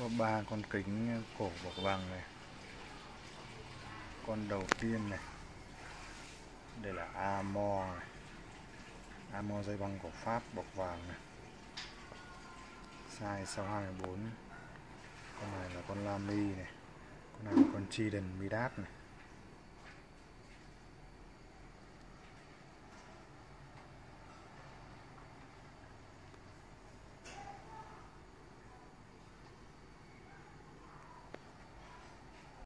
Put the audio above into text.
có ba con kính cổ bọc vàng này. Con đầu tiên này. Đây là Amor này. Amor dây băng của Pháp bọc vàng này. Size 624 con này là con Lamy này. Con này là con chiden Midas này.